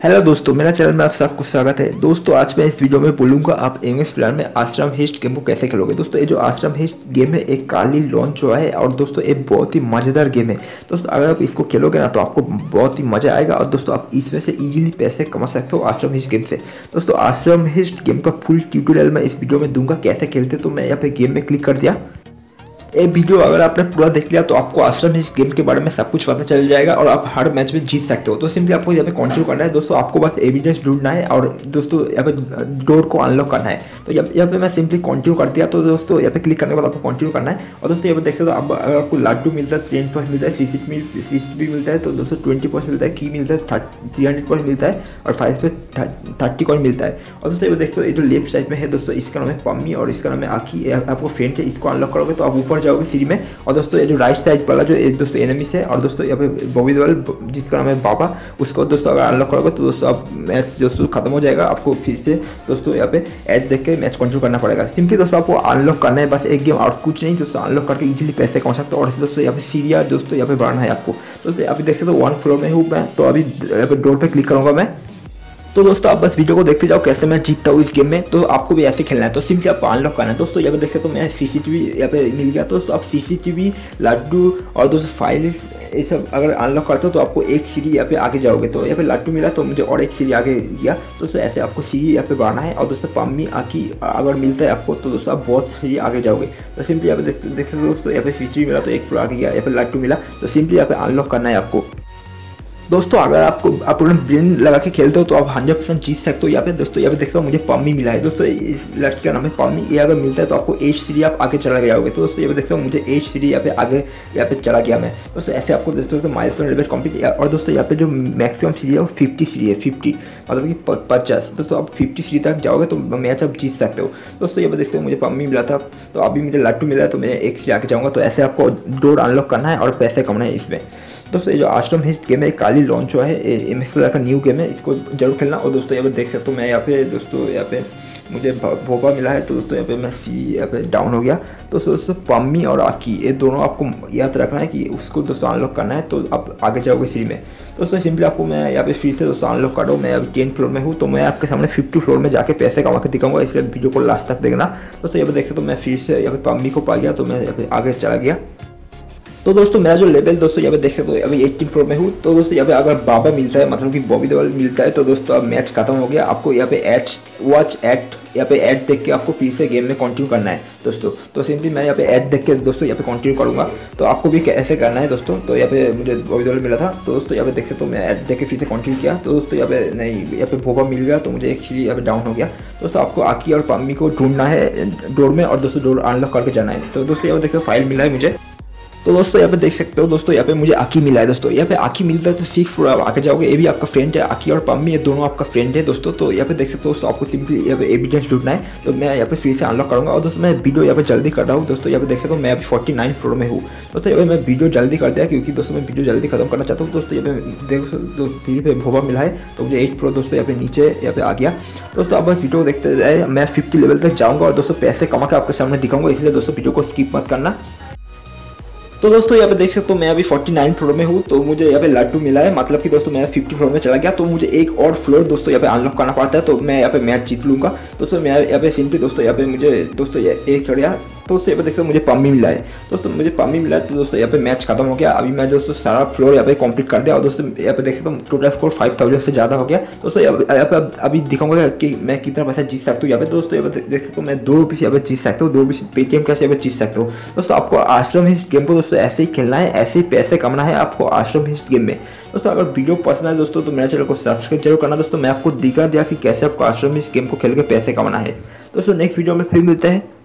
Hello दोस्तों, मेरा channel में आप सबको स्वागत है। दोस्तों, आज मैं इस वीडियो में बोलूँगा आप इंग्लिश प्लान में आश्रम हिस्ट गेम को कैसे खेलोगे। दोस्तों, ये जो आश्रम हिस्ट गेम है, एक काली लॉन्च हुआ है और दोस्तों, ये बहुत ही मज़ेदार गेम है। दोस्तों, अगर आप इसको खेलोगे ना तो आपको बहुत ही मज़ा आएगा और दोस्तों, आप इसमें से इजीली पैसे कमा सकते हो आश्रम हिस्ट गेम से। दोस्तों, आश्रम हिस्ट गेम का फुल ट्यूटोरियल मैं इस वीडियो में दूँगा, कैसे खेलते तो मैं यहाँ पे गेम में क्लिक कर दिया। ये वीडियो अगर आपने पूरा देख लिया तो आपको आश्रम इस गेम के बारे में सब कुछ पता चल जाएगा और आप हर मैच में जीत सकते हो। तो सिंपली आपको यहाँ पे कंटिन्यू करना है। दोस्तों, आपको बस एविडेंस ढूंढना है और दोस्तों, यहाँ पे डोर को अनलॉक करना है। तो यहाँ पे मैं सिंपली कंटिन्यू कर दिया। तो दोस्तों, यहाँ पे क्लिक करने के बाद आपको कंटिन्यू करना है। और दोस्तों, यहाँ पे देख सकते हो आप अगर आपको लाडू मिलता है टेन परसेंट मिलता है सी सी भी मिलता है तो दोस्तों ट्वेंटी परसेंट मिलता है की मिलता है थ्री हंड्रेड परसेंट मिलता है और फाइव पे थर्टी कॉइन मिलता है। और दोस्तों देख सकते हो, ये जो लेफ़्ट साइड में है, दोस्तों, इसका नाम है पम्मी और इसका नाम है आखी आपको फ्रेंड है, इसको अनलॉक करोगे तो आप ऊपर जाओगे सीरी में। और दोस्तों, ये जो राइट साइड वाला जो दोस्तों एनिमीस है। और दोस्तों, यहाँ पे बॉबी देवल जिसका नाम है बाबा उसको दोस्तों अगर अनलॉक करोगे तो दोस्तों आप मैच दोस्तों खत्म हो जाएगा। आपको फिर से दोस्तों यहाँ पे एड देख के मैच कंट्रोल करना पड़ेगा। सिंपली दोस्तों, आपको अनलॉक करना है, बस एक गेम और कुछ नहीं। दोस्तों अनलॉक करके इजीली पैसे कमा सकते हो। और दोस्तों, यहाँ पे सीरिया दोस्तों, यहाँ पे बढ़ना है आपको। दोस्तों अभी देख सकते हो वन फ्लोर में हूँ मैं। तो अभी डोर पे क्लिक करूँगा मैं। तो दोस्तों, आप बस वीडियो को देखते जाओ कैसे मैं जीतता हूँ इस गेम में। तो आपको भी ऐसे खेलना है। तो सिंपली आपको अनलॉक करना है दोस्तों, यहाँ पे देख सकते हो मैं सीसीटीवी यहाँ पे मिल गया। तो दोस्तों, आप सीसीटीवी लड्डू और दोस्तों फ़ाइल ये सब अगर अनलॉक करते हो तो आपको एक सीढ़ी यहाँ पे आगे जाओगे। तो यहाँ पे लड्डू मिला तो मुझे और एक सीढ़ी आगे गया। दोस्तों, ऐसे आपको सीढ़ी यहाँ पे बढ़ना है और दोस्तों पम्मी आकी अगर मिलता है आपको तो दोस्तों, आप बहुत सीढ़ी आगे जाओगे। तो सिंपली यहाँ पे देख सकते हो दोस्तों, यहाँ पे सीसीटीवी मिला तो एक फ्लोर आगे गया, यहाँ पे लड्डू मिला। तो सिंपली यहाँ पे अनलॉक करना है आपको। दोस्तों, अगर आपको आप ब्रेन लगा के खेलते हो तो आप हंड्रेड परसेंट जीत सकते हो। यहाँ पे दोस्तों, यहाँ पे देखते हो, मुझे पम्मी मिला है। दोस्तों, इस लड़की का नाम है पम्मी ये अगर मिलता है तो आपको एच सीरी आप आगे चला गया होगा तो दोस्तों, यहाँ पे देखते हो, मुझे एच सीरी यहाँ पे आगे, यहाँ पे चला गया मैं। दोस्तों, ऐसे आपको दोस्तों माइल स्टोन लेवल कंप्लीट और दोस्तों, यहाँ पे जो मैक्सिमम सीरी है, वो फिफ्टी सीरी है फिफ्टी मतलब कि पचास। दोस्तों, आप फिफ्टी सीरी तक जाओगे तो मैच आप जीत सकते हो। दोस्तों, यहाँ पे देखते हो, मुझे पम्मी मिला था। तो अभी मुझे लट्टू मिला है तो मैं एक सीरी आगे जाऊँगा। तो ऐसे आपको डोर अनलॉक करना है और पैसे कमाना है इसमें। दोस्तों, ये जो आश्रम हिस्ट गेम है काली लॉन्च हुआ है एम एक्स का न्यू गेम है, इसको ज़रूर खेलना। और दोस्तों, यहाँ पे देख सकते हो, मैं यहाँ पे, दोस्तों, यहाँ पे मुझे भोपा मिला है तो दोस्तों, यहाँ पे मैं सी यहाँ पे डाउन हो गया। तो दोस्तों पम्मी और आकी ये दोनों आपको याद रखना है कि उसको दोस्तों अनलॉक करना है तो आप आगे जाओगे सी में। दोस्तों सिंपली आपको मैं यहाँ पे फ्री से दोस्तों अनलॉक कर मैं अभी टेन फ्लोर में हूँ तो मैं आपके सामने फिफ्टी फ्लोर में जाके पैसे कमा के दिखाऊँगा, इसलिए वीडियो को लास्ट तक देखना। दोस्तों, यहाँ पे देख सकते हो, मैं फ्री से यहाँ पे पम्मी को पा गया तो मैं यहाँ पे आगे चला गया। तो दोस्तों मेरा जो लेवल दोस्तों यहाँ पे देख सकते हो अभी एट्टीन प्रो में हूँ तो दोस्तों यहाँ पे अगर बाबा मिलता है मतलब कि बॉबी देवल मिलता है तो दोस्तों अब मैच खत्म हो गया आपको यहाँ पे एड वॉच एड यहाँ पे ऐड देख के आपको फिर से गेम में कंटिन्यू करना है दोस्तों तो सिंपली मैं यहाँ पे ऐड देख के दोस्तों यहाँ पे कंटिन्यू करूँगा तो आपको भी ऐसे करना है दोस्तों तो यहाँ पे मुझे बॉबी देवल मिला था तो दोस्तों यहाँ पे देख सकते हो मैं ऐड देख के फिर से कंटिन्यू किया तो दोस्तों यहाँ पे नहीं यहाँ पे भोपा मिल गया तो मुझे एक चीज़ यहाँ पे डाउन हो गया दोस्तों आपको आकी और पम्मी को ढूंढना है डोर में और दोस्तों डोर अनलॉक करके जाना है तो दोस्तों यहाँ पे देख सकते फ़ाइल मिला है मुझे तो दोस्तों यहाँ पे देख सकते हो दोस्तों यहाँ पे मुझे आकी मिला है दोस्तों यहाँ पे आकी मिलता है तो सिक्स फ्लोर आप आके जाओगे ये भी आपका फ्रेंड है आकी और पम्मी ये दोनों आपका फ्रेंड है दोस्तों तो यहाँ पे देख सकते हो दोस्तों आपको सिंपली यहाँ पे एविडेंस ढूंढना है तो मैं यहाँ पे फिर से अनलॉक करूँगा और दोस्तों मैं वीडियो यहाँ पे जल्दी कर रहा हूँ दोस्तों यहाँ पे देख सकते हो मैं अभी फोर्टी नाइन फ्लोर में हूँ दोस्तों यहाँ पे मैं वीडियो जल्दी कर दिया क्योंकि दोस्तों मैं वीडियो जल्दी खत्म करना चाहता हूँ दोस्तों यहाँ पे देखो फिर पे भोबा मिला है तो मुझे एट फ्लोर दोस्तों यहाँ पे नीचे यहाँ पे आ गया दोस्तों आप बस वीडियो देखते रहे मैं फिफ्टी लेवल तक जाऊँगा और दोस्तों पैसे कमा के आपके सामने दिखाऊँगा इसलिए दोस्तों वीडियो को स्किप मत करना तो दोस्तों, यहाँ पे देख सकते हो मैं अभी 49 फ्लोर में हूँ तो मुझे यहाँ पे लड्डू मिला है। मतलब कि दोस्तों, मैं 50 फ्लोर में चला गया तो मुझे एक और फ्लोर दोस्तों यहाँ पे अनलॉक करना पड़ता है तो मैं यहाँ पे मैच जीत लूँगा। दोस्तों, मैं यहाँ पे सिंपली दोस्तों, यहाँ पे मुझे दोस्तों एक चढ़ गया। तो उससे यहाँ पे देख सकते मुझे पम्मी मिला है। दोस्तों, मुझे पम्मी मिला है तो दोस्तों यहाँ पे मैच खत्म हो गया। अभी मैं दोस्तों सारा फ्लोर यहाँ पे कंप्लीट कर दिया और दोस्तों यहाँ पे देख सकते हूँ टोटल स्कोर फाइव थाउज़ेंड से ज़्यादा हो गया। दोस्तों, यहाँ पे अभी दिखाऊँगा कि मैं कितना पैसा जीत सकता हूँ यहाँ पे। दोस्तों, यहाँ पे देख सकते हो, मैं दो रुपीज़ यहाँ पे जीत सकता हूँ, दो रुपीज़ पेटीएम कैसे यहाँ पे जीत सकता हूँ। दोस्तों, आपको आश्रम हिस्ट गेम को दोस्तों ऐसे ही खेलना है, ऐसे ही पैसे कमाना है आपको आश्रम हिस्ट गेम में। दोस्तों, अगर वीडियो पसंद आए दोस्तों तो मेरे चैनल को सब्सक्राइब ज़रूर करना। दोस्तों, मैं आपको दिखा दिया कि कैसे आपको आश्रम इस गेम को खेल के पैसे कमाना है। दोस्तों नेक्स्ट वीडियो में फिर मिलते हैं।